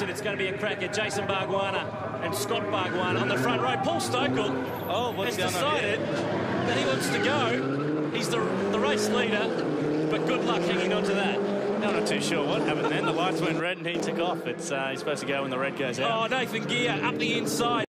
It's going to be a cracker. Jason Bargwanna and Scott Bargwanna on the front row. Paul Stokell oh, has decided that he wants to go. He's the, the race leader, but good luck hanging on to that. I'm not too sure what happened then. The lights went red and he took off. It's uh, he's supposed to go when the red goes oh, out. Oh, Nathan Gear up the inside.